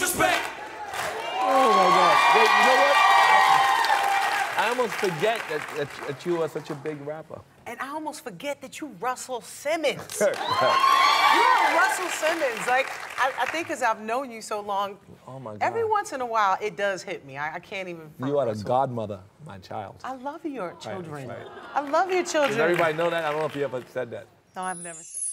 disrespect. Oh my gosh. Wait, you know what? I, I almost forget that, that, that, you are such a big rapper. And I almost forget that you Russell Simmons. You're Russell Simmons. Like, I, I think because I've known you so long. Oh my God. Every once in a while, it does hit me. I, I can't even. You are a godmother, my child. I love your children. Right, right. I love your children. Does everybody know that? I don't know if you ever said that. No, I've never said that.